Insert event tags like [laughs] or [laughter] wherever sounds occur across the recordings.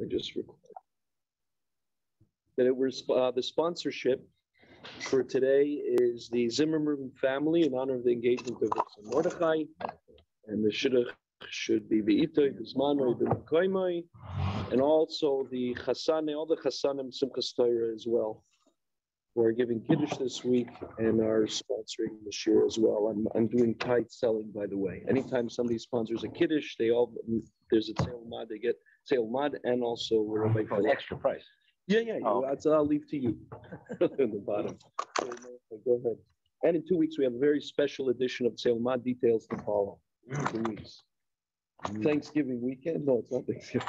I just record. That it was uh, the sponsorship for today is the Zimmerman family in honor of the engagement of Mordechai, and the shidduch should be V'itoy, Bismanoy, B'Makoimoy, and also the Chasane, all the Chasanim Simchas as well, who are giving Kiddush this week and are sponsoring this year as well. I'm, I'm doing tight selling, by the way. Anytime somebody sponsors a Kiddush, they all, there's a Tzeh Ulmad, they get Tzeh Ulmad and also we're Oh, an extra price. Yeah, yeah, Oh. that's, I'll leave to you. [laughs] In the bottom. Go ahead. And in two weeks, we have a very special edition of Tzeh Ulmad details to follow. Mm. Two weeks. Mm. Thanksgiving weekend? No, it's not Thanksgiving.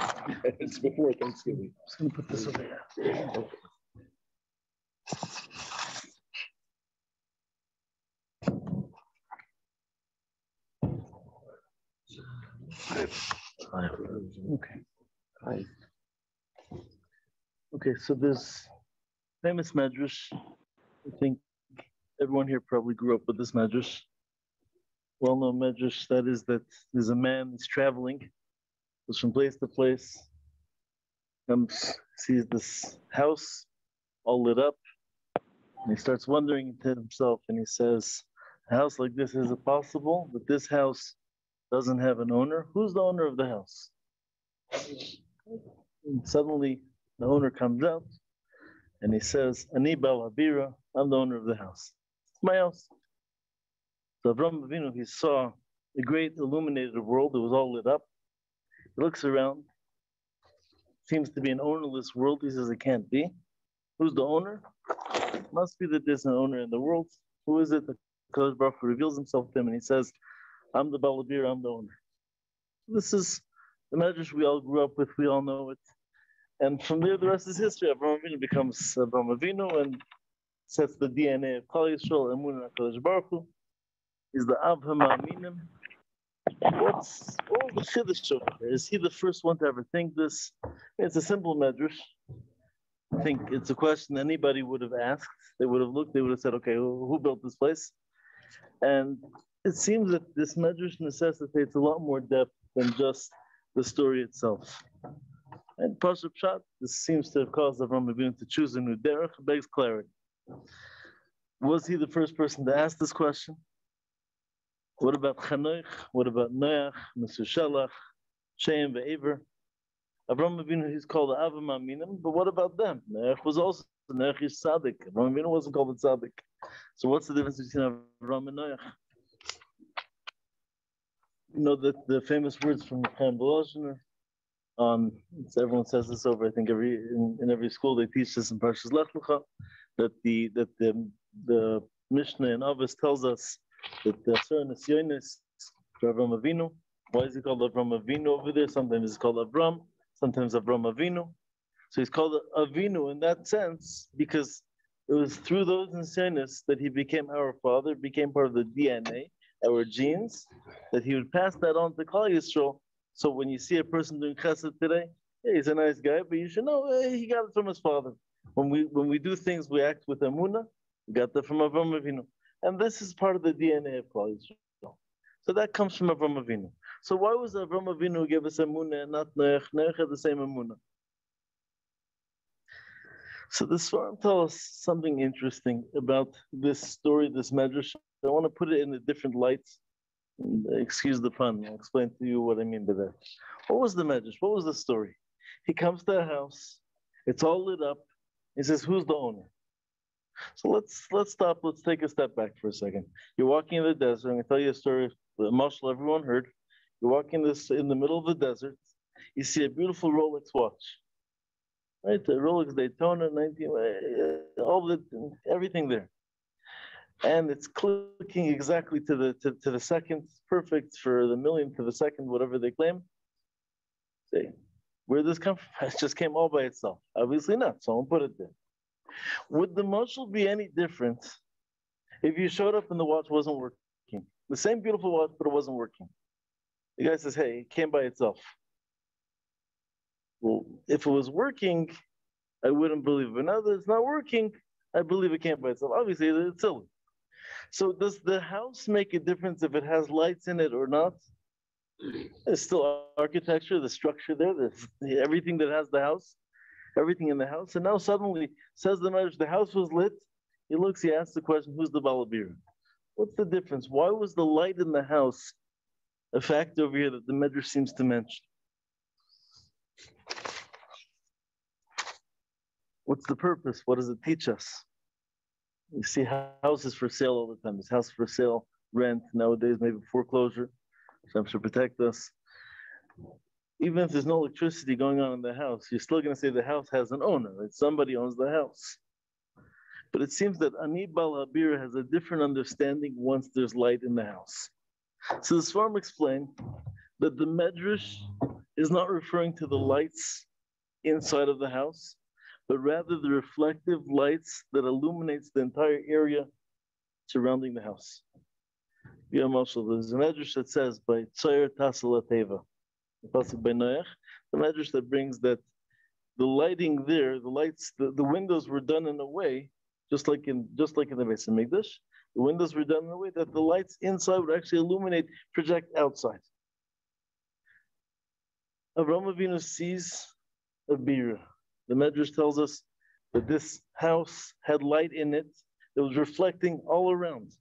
It's before Thanksgiving. I'm Just gonna put this over here. Okay. Hi. Okay, so this famous medrash, I think everyone here probably grew up with this medrash. Well-known medrash, that is that there's a man, he's traveling, goes from place to place, comes, sees this house all lit up, and he starts wondering to himself, and he says, a house like this, is it possible that this house doesn't have an owner? Who's the owner of the house? And suddenly the owner comes out and he says, Ani Bal I'm the owner of the house. It's my house. So Avram Avinu, he saw a great illuminated world. that was all lit up. He looks around. Seems to be an ownerless world. He says, it can't be. Who's the owner? Must be that there's an owner in the world. Who is it? The Kodesh Baruch Hu reveals himself to him and he says, I'm the Bal Habira, I'm the owner. This is the medrash we all grew up with. We all know it. And from there, the rest is history. Avraham Avinu becomes Avraham Avinu and sets the DNA of Klal Yisrael, Emunah HaKadosh Baruch Hu. Is the Av HaMa'aminim. What's all the Chiddush over here? Is he the first one to ever think this? It's a simple medrash. I think it's a question anybody would have asked. They would have looked, they would have said, okay, who, who built this place? And it seems that this medrash necessitates a lot more depth than just the story itself. And Pasha Pshat, this seems to have caused Avram Avinu to choose a new derech, begs clarity. Was he the first person to ask this question? What about Chanoich? What about Noach, Mesushelach, Shem, Ve'ever? Avram Avinu, he's called Avim Aminim, but what about them? Noach was also, Noach is Tzaddik. Avram Avinu wasn't called a Tzaddik. So what's the difference between Avram and Noach? You know that the famous words from Chaim Volozhiner, so everyone says this over. I think every in, in every school they teach this in Parshas Lech Lecha, that the that the the Mishnah in Avos tells us that the Asher Nisyonis Avram Avinu. Why is he called Avram Avinu over there? Sometimes he's called Avram, sometimes Avram Avinu. So he's called Avinu in that sense because it was through those Nisyonis that he became our father, became part of the DNA, our genes, that he would pass that on to Klal Yisrael so when you see a person doing chesed today, hey, he's a nice guy, but you should know hey, he got it from his father. When we when we do things, we act with emuna. We got that from Avram Avinu, and this is part of the DNA of Klal Yisrael. So that comes from Avram Avinu. So why was Avram Avinu who gave us emuna and not Noach? Noach had the same emuna. So the Svarim tell us something interesting about this story, this medrash. I want to put it in a different light. Excuse the pun. I'll explain to you what I mean by that. What was the medrash? What was the story? He comes to a house. It's all lit up. He says, "Who's the owner?" So let's let's stop. Let's take a step back for a second. You're walking in the desert. I'm going to tell you a story. The mashal everyone heard. You're walking this in the middle of the desert. You see a beautiful Rolex watch. Right, the Rolex Daytona 19, uh, all the everything there and it's clicking exactly to the to, to the second, perfect for the millionth of a second, whatever they claim. See, where this come from? [laughs] It just came all by itself. Obviously not. Someone put it there. Would the mashal be any different if you showed up and the watch wasn't working? The same beautiful watch, but it wasn't working. The guy says, "Hey, it came by itself." Well, if it was working, I wouldn't believe it. But now that it's not working, I believe it came by itself. Obviously, it's silly. So does the house make a difference if it has lights in it or not? It's still architecture, the structure there, there's everything that has the house, everything in the house. And now suddenly, says the marriage, the house was lit. He looks, he asks the question, who's the Balabir? What's the difference? Why was the light in the house a fact over here that the Medrash seems to mention? What's the purpose? What does it teach us? You see houses for sale all the time. There's house for sale, rent, nowadays maybe foreclosure. Some should protect us. Even if there's no electricity going on in the house, you're still going to say the house has an owner, right? Somebody owns the house. But it seems that Anibal Habir has a different understanding once there's light in the house. So the Svarm explained that the Medrash is not referring to the lights inside of the house, but rather the reflective lights that illuminates the entire area surrounding the house. Yeah, Marshall, there's a medrash that says by Tzair Tasala Teva, the pasuk by Noach, the medrash that brings that the lighting there, the lights, the, the windows were done in a way, just like in just like in the Beis Hamikdash, the windows were done in a way that the lights inside would actually illuminate, project outside. Avram Avinu sees a bira. The Medrash tells us that this house had light in it that was reflecting all around.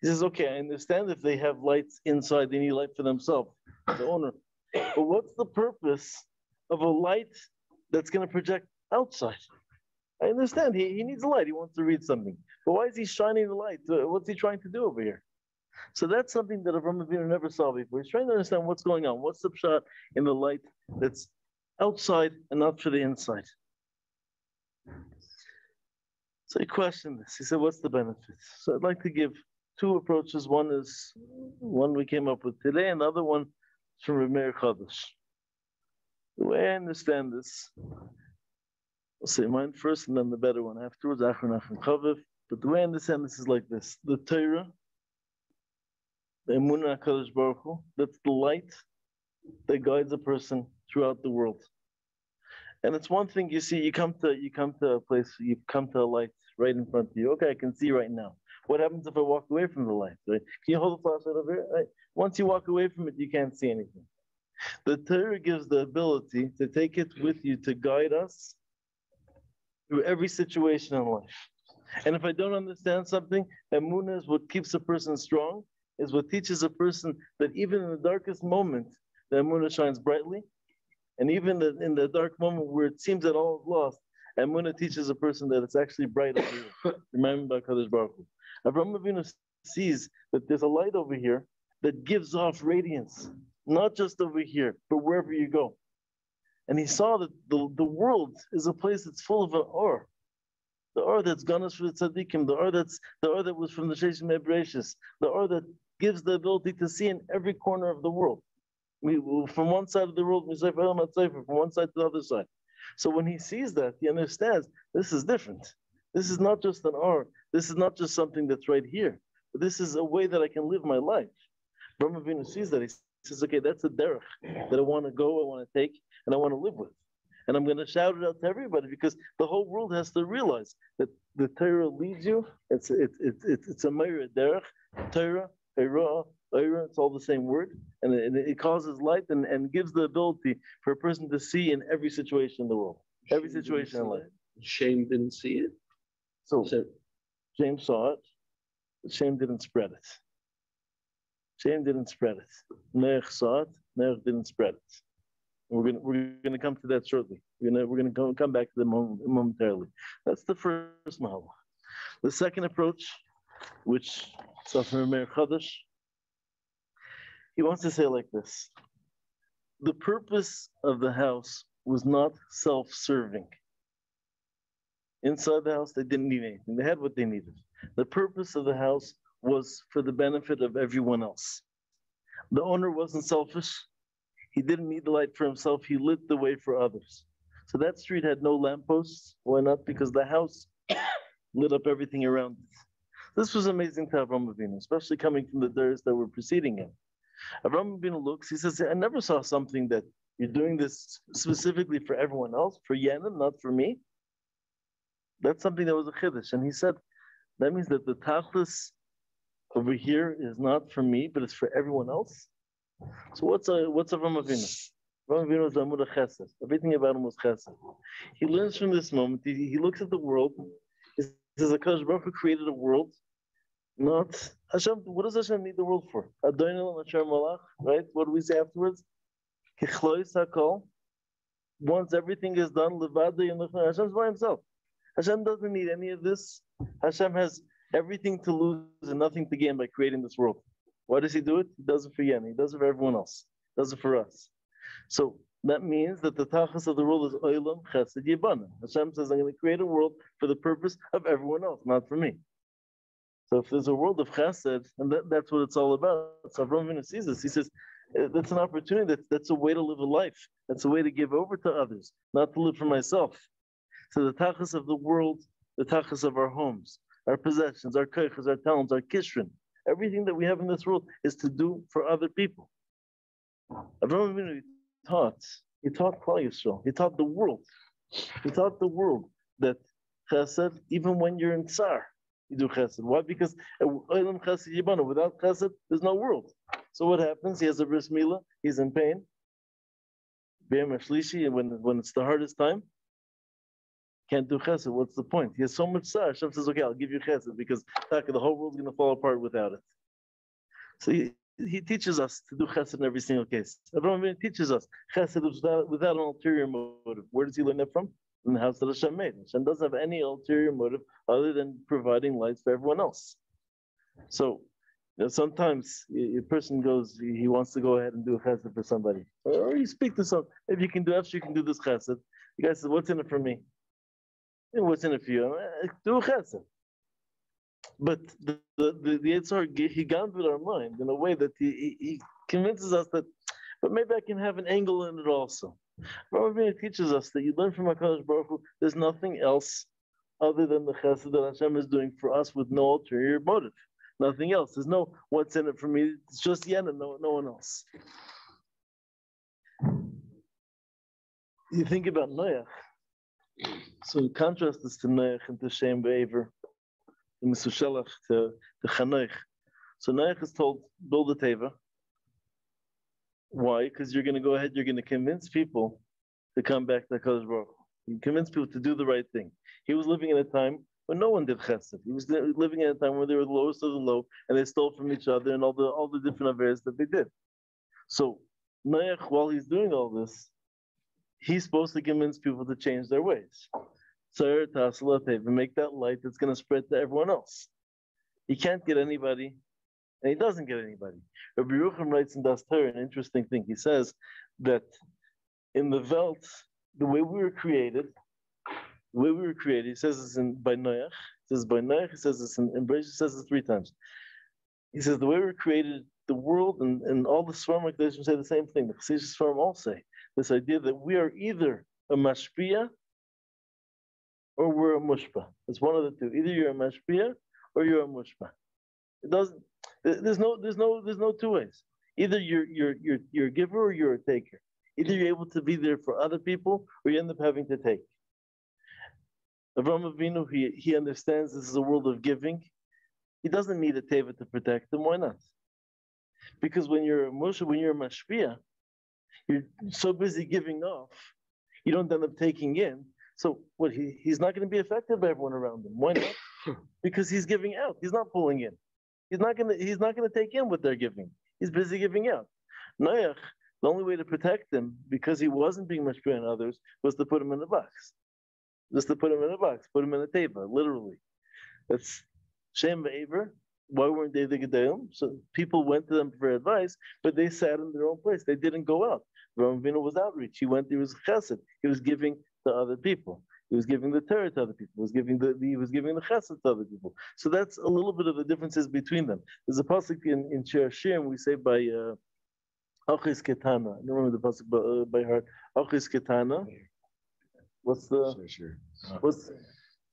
He says, okay, I understand if they have lights inside, they need light for themselves, the owner. But what's the purpose of a light that's going to project outside? I understand he, he needs a light. He wants to read something. But why is he shining the light? Uh, what's he trying to do over here? So that's something that Avram Avinu never saw before. He's trying to understand what's going on. What's the shot in the light that's outside and not for the inside? So he questioned this. He said, what's the benefit? So I'd like to give two approaches. One is one we came up with today, and the other one is from Rameir Chadash. The way I understand this, I'll say mine first and then the better one afterwards, Achron Achron. But the way I understand this is like this. The Torah, the Emunah HaKadosh Baruch Hu, that's the light that guides a person throughout the world. And it's one thing you see, you come to you come to a place, you come to a light right in front of you. Okay, I can see right now. What happens if I walk away from the light? Right? Can you hold the flashlight over here? Right? Once you walk away from it, you can't see anything. The Torah gives the ability to take it with you to guide us through every situation in life. And if I don't understand something, Emunah is what keeps a person strong, is what teaches a person that even in the darkest moment, the Emunah shines brightly. And even in the dark moment where it seems that all is lost, Emunah teaches a person that it's actually bright over here. [laughs] Remember Kadosh Baruch Hu. Avraham Avinu sees that there's a light over here that gives off radiance, not just over here, but wherever you go. And he saw that the, the world is a place that's full of an or. The or that's ganas for the tzaddikim, the or that's the or that was from the Sheshim Ebrashis, the or that gives the ability to see in every corner of the world. We, from one side of the world, we say from one side to the other side. So when he sees that, he understands this is different. This is not just an R. This is not just something that's right here. This is a way that I can live my life. Avraham Avinu sees that. He says, okay, that's a derech that I want to go, I want to take, and I want to live with. And I'm going to shout it out to everybody because the whole world has to realize that the Torah leads you. It's it's it's it's, it's a Meir derech, Torah, Torah, it's all the same word, and it, it, causes light and, and gives the ability for a person to see in every situation in the world, every situation in life. Shem didn't see it. So, so Shem saw it, but Shem didn't spread it. Shem didn't spread it. Noach saw it, Noach didn't spread it. We're gonna we're gonna come to that shortly. We're gonna we're gonna come, come back to them momentarily. That's the first mahal. The second approach, which Safar Meir Chadash, he wants to say like this. The purpose of the house was not self-serving. Inside the house, they didn't need anything. They had what they needed. The purpose of the house was for the benefit of everyone else. The owner wasn't selfish. He didn't need the light for himself. He lit the way for others. So that street had no lampposts. Why not? Because the house [coughs] lit up everything around it. This was amazing to Avram Avinu, especially coming from the days that were preceding him. Avram Avinu looks, he says, I never saw something that you're doing this specifically for everyone else, for Yenim, not for me. That's something that was a chiddush. And he said, that means that the tachlis over here is not for me, but it's for everyone else. So what's a what's Avram Avinu? Avram Avinu is Amud Chesed. Everything about him was Chesed. He learns from this moment. He, he looks at the world. He says, "Akash Baruch created a world. Not Hashem. What does Hashem need the world for? Adonai. Right? What do we say afterwards? Kichlois Hakol. Once everything is done, Levada Hashem's by himself. Hashem doesn't need any of this. Hashem has everything to lose and nothing to gain by creating this world. Why does he do it? He does it for Yen. He does it for everyone else. He does it for us. So that means that the tachlis of the world is oilam chesed yibana. Hashem says, I'm going to create a world for the purpose of everyone else, not for me. So if there's a world of chesed, and that, that's what it's all about. So Avram sees this. He says, uh, that's an opportunity. That's, that's a way to live a life. That's a way to give over to others, not to live for myself. So the tachlis of the world, the tachlis of our homes, our possessions, our koiches, our talents, our kishrin, everything that we have in this world is to do for other people. Avraham Avinu taught, he taught Klal Yisrael, he taught the world, he taught the world that chesed, even when you're in tsar, you do chesed. Why? Because without chesed, there's no world. So what happens? He has a bris milah, he's in pain. When, when it's the hardest time, can't do chesed. What's the point? He has so much sar. Hashem says, okay, I'll give you chesed because the whole world's going to fall apart without it. So he, he teaches us to do chesed in every single case. Abraham teaches us chesed without, without an ulterior motive. Where does he learn that from? In that Hashem made. Hashem doesn't have any ulterior motive other than providing lights for everyone else. So you know, sometimes a person goes, he wants to go ahead and do a chesed for somebody. Or you speak to some, if you can do after you can do this chesed. The guy says, what's in it for me? what's in it for you? Eh, do a chesed. But the the the, Yitzhar, he with our mind in a way that he, he, he convinces us that, but maybe I can have an angle in it also. Rabbi teaches us that you learn from Hakadosh Baruch Hu, there's nothing else other than the chesed that Hashem is doing for us with no ulterior motive. Nothing else. There's no what's in it for me. It's just Yen and no, no one else. You think about Noach. So contrast this to Noach and to Shem Be'aver, to Mesushelach, to, to Chanoich. So Noach is told, build a teva. Why? Because you're going to go ahead, you're going to convince people to come back to HaKadosh Baruch You convince people to do the right thing. He was living in a time when no one did chesed. He was living in a time where they were the lowest of the low, and they stole from each other and all the all the different affairs that they did. So Noach, while he's doing all this, he's supposed to convince people to change their ways. Sir, and make that light that's going to spread to everyone else. He can't get anybody, and he doesn't get anybody. Rabbi Yerucham writes in Das Torah an interesting thing. He says that in the Welt, the way we were created, the way we were created, he says this in by Noach, he says by Noach, he says this in, in he says this three times. He says the way we were created, the world and, and all the Svarim like say the same thing. The Chassidish Svarim all say this idea that we are either a mashpia or we're a mushpa. It's one of the two. Either you're a mashpia or you're a mushpa. It doesn't. There's no. There's no. There's no two ways. Either you're you're you're you're a giver or you're a taker. Either you're able to be there for other people or you end up having to take. Avram Avinu, he, he understands this is a world of giving. He doesn't need a teva to protect him. Why not? Because when you're a musha, when you're a mashpia, you're so busy giving off, you don't end up taking in. So what he, he's not going to be affected by everyone around him. Why not? [laughs] because he's giving out. He's not pulling in. He's not going to he's not to take in what they're giving. He's busy giving out. Noach, the only way to protect him, because he wasn't being much on others, was to put him in a box. Just to put him in a box, put him in a table, literally. That's Shem Aver, why weren't they the Gedolim? So people went to them for advice, but they sat in their own place. They didn't go out. Ravina was outreach. He went, he was chesed. He was giving to other people. He was giving the Torah to other people. He was giving the, he was giving the chesed to other people. So that's a little bit of the differences between them. There's a pasuk in in Shir HaShirim we say by uh, Achis Ketana. I don't remember the pasuk by, uh, by heart. Achis Ketana. What's the? What's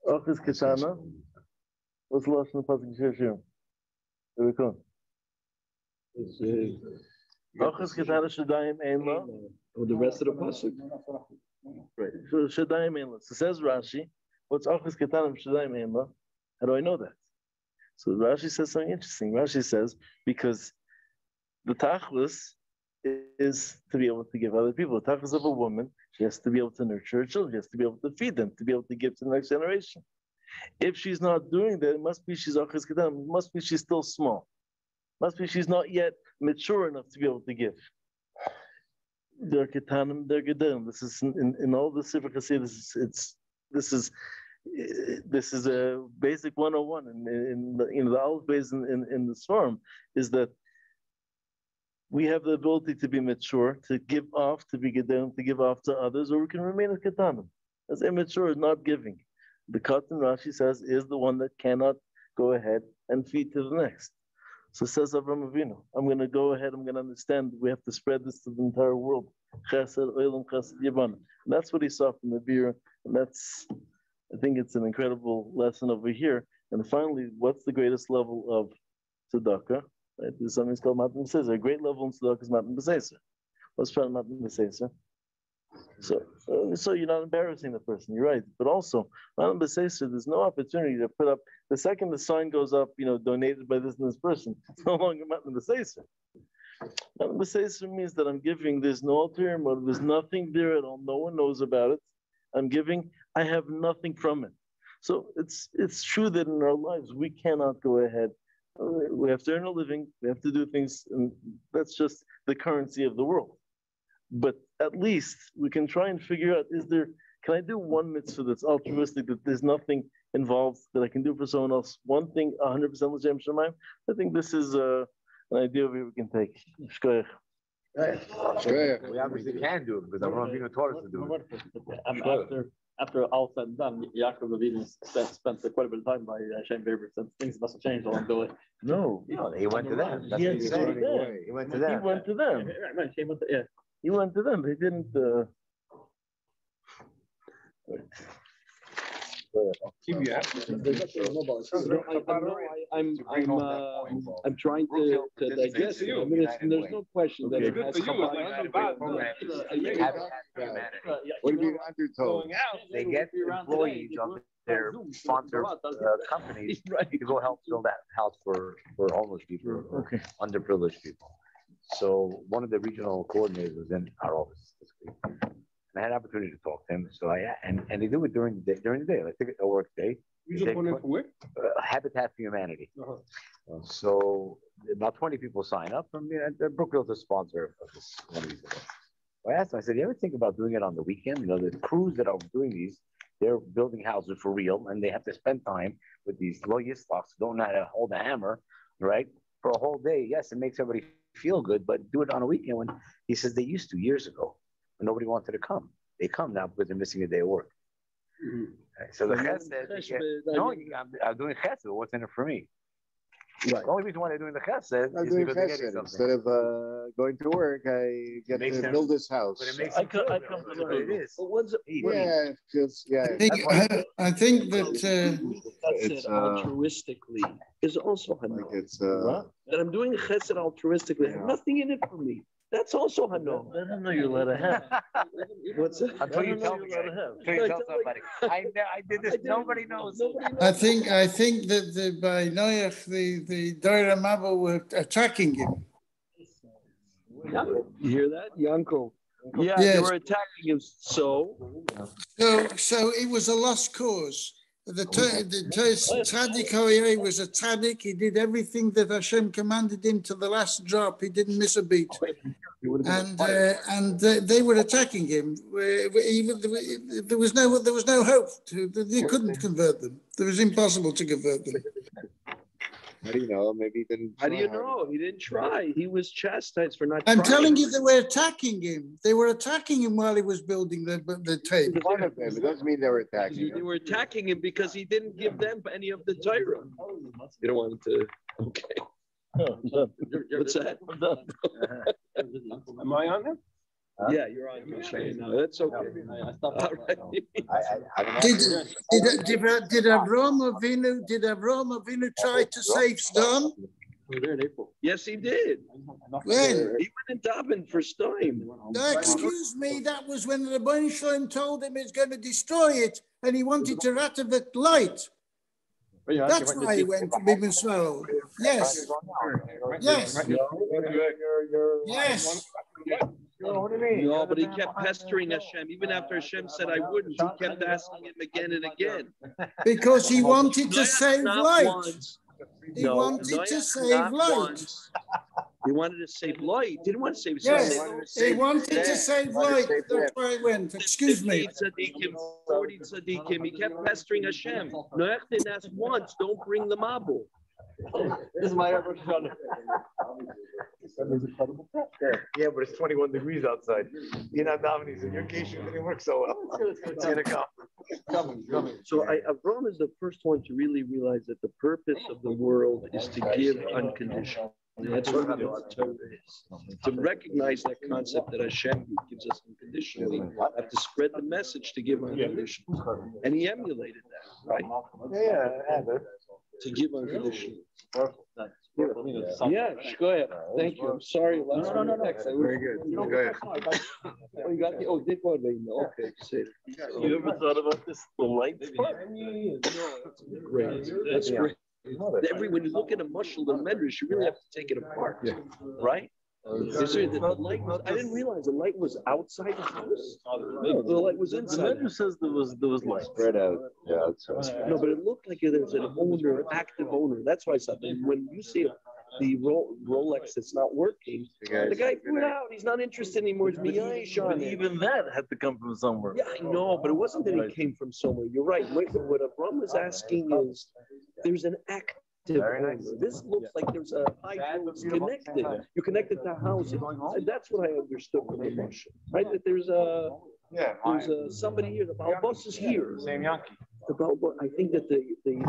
Achis Ketana? What's the last in the pasuk in Shir HaShirim? There we go. Achas Ketana Shadayim Einla. Or the rest of the pasuk. Right. So Shadayim Einla. So says Rashi, what's Achas Ketana Shadayim Einla? How do I know that? So Rashi says something interesting. Rashi says because the tachlis is to be able to give other people. The tachlis of a woman, she has to be able to nurture her children, she has to be able to feed them, to be able to give to the next generation. If she's not doing that, it must be she's achas kedam, it must be she's still small. Must be she's not yet mature enough to be able to give. They're ketanim, they're gedim. This is in, in, all the Sefer Chassidus, this it's this is this is a basic 101 in, in the in the Aleph Beis in, in, in the storm is that we have the ability to be mature, to give off, to be gedim, to give off to others, or we can remain as ketanim. As immature is not giving. The Katan Rashi says is the one that cannot go ahead and feed to the next. So says Avram Avinu, I'm going to go ahead, I'm going to understand we have to spread this to the entire world. And that's what he saw from the bira. And that's, I think it's an incredible lesson over here. And finally, what's the greatest level of tzedakah? Right? There's something called Matan B'Seser. A great level in tzedakah is Matan B'Seser. What's from Matan B'Seser? So, uh, so you're not embarrassing the person. You're right, but also Matan B'Seser, there's no opportunity to put up. The second the sign goes up, you know, donated by this and this person, [laughs] it's no longer Matan B'Seser. Matan B'Seser means that I'm giving. There's no ulterior motive. There's nothing there at all. No one knows about it. I'm giving. I have nothing from it. So it's it's true that in our lives we cannot go ahead. Uh, We have to earn a living. We have to do things, and that's just the currency of the world. But at least we can try and figure out: is there? Can I do one mitzvah that's altruistic? That there's nothing involved that I can do for someone else. One thing, 100% l'shem shemaim. I think this is uh, an idea we can take. Shkoyach. We obviously can do it because Avraham Avinu taught us to do it. After, after all said and done, Yaakov Avinu spent, spent quite a bit of time by uh, Shem v'Ever since things must have changed along the way. No, No, he went to them. That's He what had he's to go to them. He went to he them. went. Right, right, Shem went to- yeah. He went to them. He didn't. Uh, I'm, I'm, uh, I'm trying to, to digest it. I mean, it's, there's no question that it has. come out. like about. Uh, They yeah, haven't had humanity. Yeah, What you have you know, undertold? going They get be employees they of their sponsor so it's a uh, companies [laughs] Right. to go help build that house for, for homeless people or underprivileged people. So one of the regional coordinators was in our office this week. And I had an opportunity to talk to him. So I, and, and they do it during the day, during the day, like a work day, You just went in for where? uh, Habitat for Humanity. Uh-huh. Uh, So about twenty people sign up from, you know, Brookfield's a sponsor of this one of these events. I asked him, I said, you ever think about doing it on the weekend? You know, the crews that are doing these, they're building houses for real and they have to spend time with these low yislocks who don't know how to hold a hammer, right? For a whole day. Yes, it makes everybody feel good, but do it on a weekend when he says they used to years ago. When nobody wanted to come. They come now because they're missing a day of work. Right? So the chesed, no, I'm, I'm doing chesed. What's in it for me? Right. The only reason why they're doing the chesed I'm is doing because they're getting something. Instead of uh, going to work, I get to sense. build this house. But it makes I them co- I come to That's the what it is. But what's, what, Yeah, it feels, yeah. I think, That's I think that, uh, that's It's, it uh, altruistically is also Like Hanom. it's, uh, That I'm doing chesed altruistically, Yeah. nothing in it for me. That's also Hanom. I don't know you let allowed to have. What's that? Until I you don't know tell you're me. allowed. Until you tell somebody. I, I did this. I didn't- Nobody knows. I think, I think that the, by Noach, the, the Doira Mabul were attacking him. You hear that, Yankel? Yeah, they were attacking him, so. So, so it was a lost cause. The, the t- Tzaddik Hoyeh was a tzaddik. He did everything that Hashem commanded him to the last drop. He didn't miss a beat. And uh, and they, they were attacking him. Uh, Even there was no there was no hope. To, they couldn't convert them. It was impossible to convert them. How do you know? Maybe he didn't. How do you try. know? He didn't try. He was chastised for not I'm trying. telling you, they were attacking him. They were attacking him while he was building the the tape. One of them. It doesn't mean they were attacking They him. were attacking him because he didn't give them any of the Torah. You don't want to, okay. No, I'm done. What's that? Am I on there? Yeah, you're on. Moshe. No, that's okay. I, I stopped. All right. I, I. Did, did, did, did Avram Avinu, did Avram Avinu try to save Sdom? We were there in April. Yes, he did. When? He went and davened for Stein. No, excuse me, that was when the Rabbi Shalom told him he's going to destroy it and he wanted to rativate light. That's why he went to Bib Israel. Yes, yes, yes. What do you mean? No, but he kept pestering Hashem. Even after Hashem said I wouldn't, he kept asking him again and again. [laughs] Because he wanted to save not Lot. He no, wanted to save not Lot. He wanted to save Lot. He Didn't want to save. Yes, wanted to he wanted to them. save Lot. That's where I went. Excuse me. 50 tzaddikim, 40 tzaddikim. He kept pestering Hashem. Noach didn't ask once, don't bring the mabul. [laughs] This is my Rosh Hashanah. Yeah, but it's twenty-one degrees outside. You're not davening, so your case didn't work so well. It's gonna come. Coming, coming. So I, Avram is the first one to really realize that the purpose of the world is to give unconditionally. That's what the Torah is. To recognize that concept that Hashem gives us unconditionally, have to spread the message to give unconditionally. And he emulated that, right? Yeah, yeah, but To give unconditionally. Yeah. Yeah, go ahead. Thank you. I'm sorry. last No, no, no, no. text. I very good. Go ahead. [laughs] Oh, you got the, oh, Dick Wadley. Okay, say. You ever thought about this? The light part? Great. That's Yeah. great. Every, when you look at a mushal and medrash, you really have to take it apart, right? You see, the, the light was, I didn't realize the light was outside the house. No, The light was The inside. Medrash says there was there was light. Spread out. Yeah, that's. No, but it looked like there's an owner, active owner. That's why I said, when you see the Ro- Rolex that's not working, the guy threw it out. He's not interested anymore. It's Miyash on But it. even that had to come from somewhere. Yeah, I know, but it wasn't that it came from somewhere. You're right. What, what Avram was asking is, there's an active Very owner. Nice. This looks like there's a high it's connected. You connected to a house. And that's what I understood from the motion, right? That there's a, Yeah. there's a, somebody here, the Baal Bus is here. Same Yankee. The Baal Bus, I think that the, the,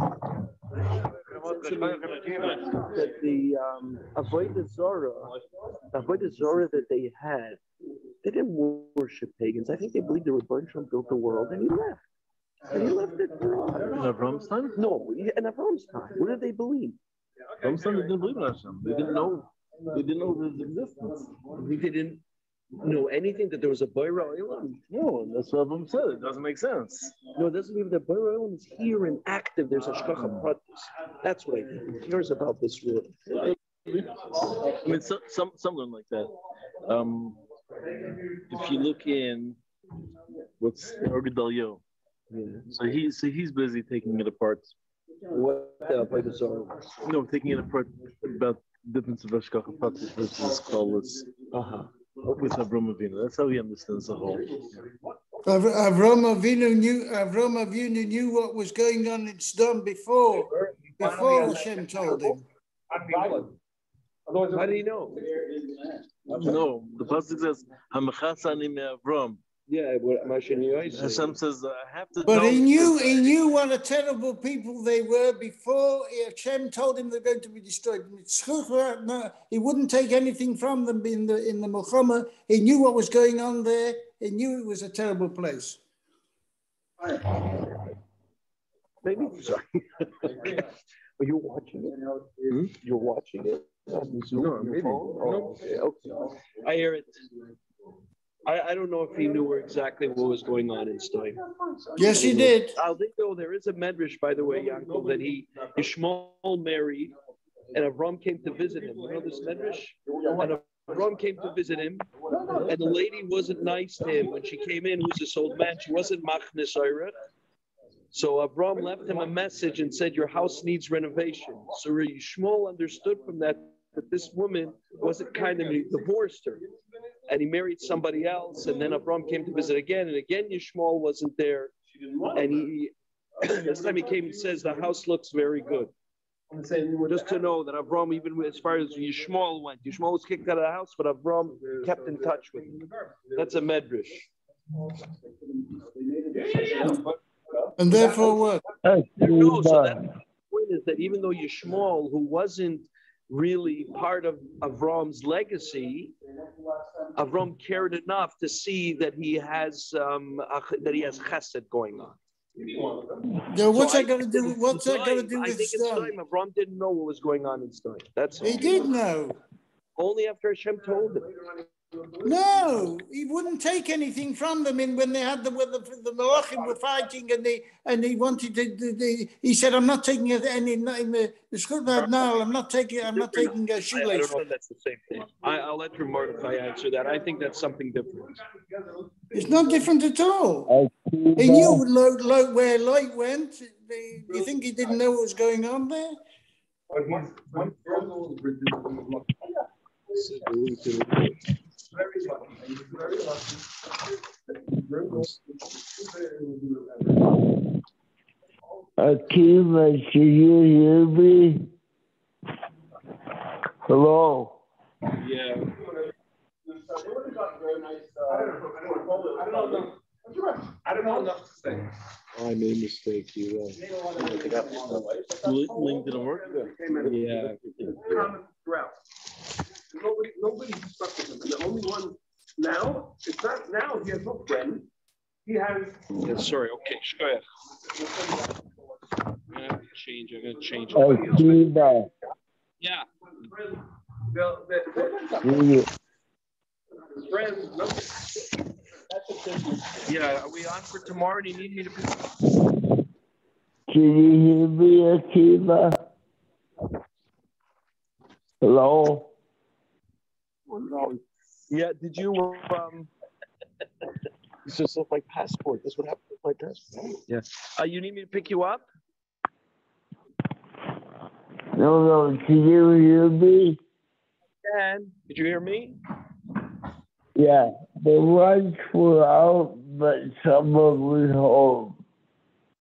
that the, um, Avodah Zorah, Avodah Zorah that they had, they didn't worship pagans. I think they believed a bunch built the world and he left. And he left it. In Avram's time? No, in Avram's time. What did they believe? Avram's time they didn't believe in Hashem. They didn't know. They didn't know his existence. They didn't know anything that there was a Baira Olam. No, that's what Avram said. It doesn't make sense. No, it doesn't mean that Baira Olam is here and active. There's a Shkacha Pratis. That's what I think. He cares about this world. I mean, some some some learn like that. Um, if you look in what's Ohr Gedalyahu, so he so he's busy taking it apart. What uh, Avodah Zorah? No, taking it apart about the difference of Hashgacha Pratis versus Kolis Uh-huh. with Avram Avinu. That's how he understands the whole. Av- Avram Avinu knew, Avram Avinu knew what was going on in Sodom before, before Hashem told him. How do you know? No, the pasuk says Hamachasani me Avram. Yeah, what Mashani Hashem says I have to. But know he knew, he knew what a terrible people they were before Hashem told him they're going to be destroyed. No, He wouldn't take anything from them in the in the Muhammad. He knew what was going on there. He knew it was a terrible place. Maybe, [laughs] sorry. Are you watching it? Hmm? You're watching it on Zoom? No, on your maybe. phone? Oh, okay, okay. I hear it. I, I don't know if he knew exactly what was going on in Stein. Yes, he did. I'll think though, there is a medrash, by the way, Yankov, that he, Ishmael married and Avram came to visit him. You know this medrash? And Avram came to visit him and the lady wasn't nice to him when she came in, who's this old man, she wasn't machnis. So Avram left him a message and said, your house needs renovation. So Yishmael understood from that that this woman wasn't kind of, he divorced her. And he married somebody else. And then Avram came to visit again. And again, Yishmael wasn't there. And he, [coughs] this time he came and says, the house looks very good. Just to know that Avram, even as far as Yishmael went, Yishmael was kicked out of the house, but Avram kept in touch with him. That's a medrash. And therefore what? No, so that the point is that even though Yishmael, who wasn't really part of Avram's legacy, Avram cared enough to see that he has um, that he has chesed going on. Now, what's So I that got to do? What's that got to Stein- do I with think in Sodom? Stein, Avram didn't know what was going on in Stein. That's all. He did know. Only after Hashem told him. No, he wouldn't take anything from them in when they had the, when the, the Malachim were fighting and they, and he wanted to, the, the, he said, I'm not taking any, in the, the Shchut Nal, I'm not taking, I'm not taking a I, I shoelace. don't know if that's the same thing. I, I'll let Mordechai answer that. I think that's something different. It's not different at all. He knew lo, lo, where Lot went. They- You think he didn't know what was going on there? Akiva, can you hear me? Hello? Yeah. I don't know enough to say. I made a mistake. You're right. Uh, link link didn't work. Yeah. Common throughout. Nobody, nobody's stuck with him. And the only one now, it's not now, he has no friend. He has. Yeah, sorry. Okay. Go ahead. I'm gonna change. I'm gonna change. Oh, it. Akiva, Yeah. The, the, can you, his no. Yeah. Are we on for tomorrow? Do you need me to? can you hear me, Akiva? Hello? Yeah. Did you? Um. [laughs] This just look like passport. That's what happened with my passport. Yeah. Uh, you need me to pick you up? No, no, can you hear me? Dan, did you hear me? Yeah, the lights were out, but someone was home.